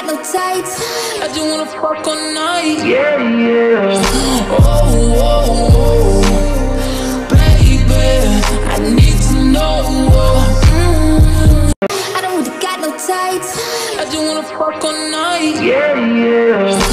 got no tights. I just wanna fuck all night. Yeah, yeah. Oh, oh, oh, baby, I need to know. I don't really got no tights. I just wanna fuck all night. Yeah, yeah.